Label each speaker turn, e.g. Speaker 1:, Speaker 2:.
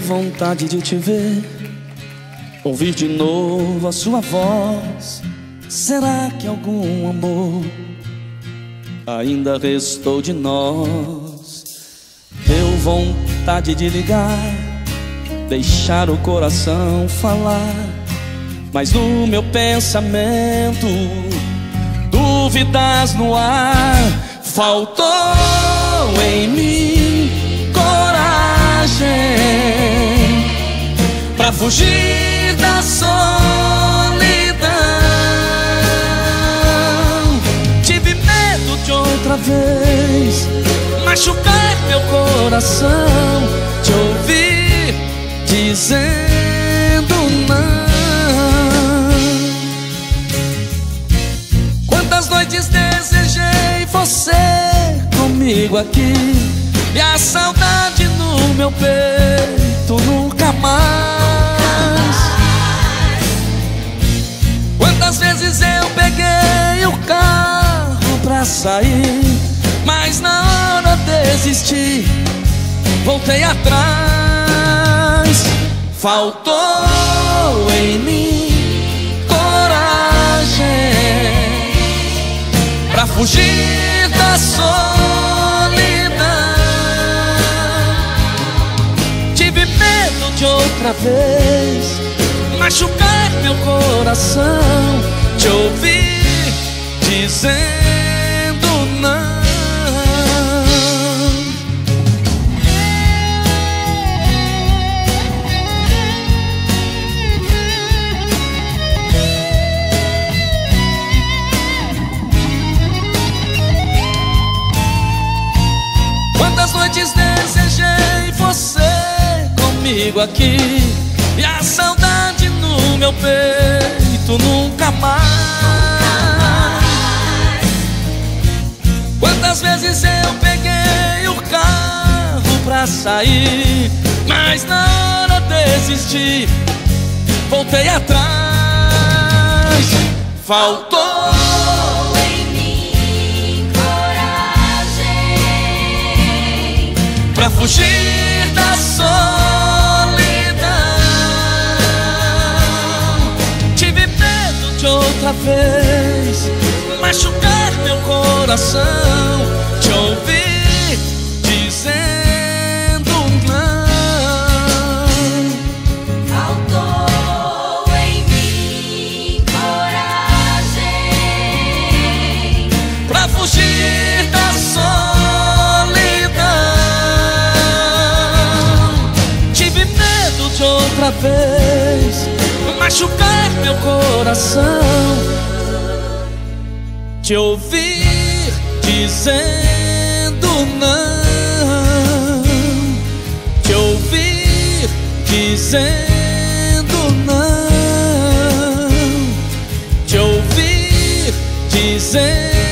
Speaker 1: vontade de te ver, ouvir de novo a sua voz. Será que algum amor ainda restou de nós? Deu vontade de ligar, deixar o coração falar, mas no meu pensamento, dúvidas no ar, faltou em mim fugir da solidão. Tive medo de outra vez machucar meu coração, te ouvir dizendo não. Quantas noites desejei você comigo aqui e a saudade no meu peito nunca mais. Vezes eu peguei o carro pra sair, mas na hora desisti, voltei atrás. Faltou em mim coragem pra fugir da solidão. Tive medo de outra vez machucar meu coração, te ouvir dizendo não. Quantas noites desejei você comigo aqui e a saudade no meu peito nunca mais. Quantas vezes eu peguei o carro pra sair, mas na hora desisti, voltei atrás. Faltou
Speaker 2: em mim coragem
Speaker 1: pra fugir outra vez. Machucar meu coração, te ouvir dizendo não.
Speaker 2: faltou em mim coragem.
Speaker 1: Pra fugir da solidão, tive medo de outra vez machucar meu coração. Te ouvir dizendo não. Te ouvir dizendo não. Te ouvir dizendo.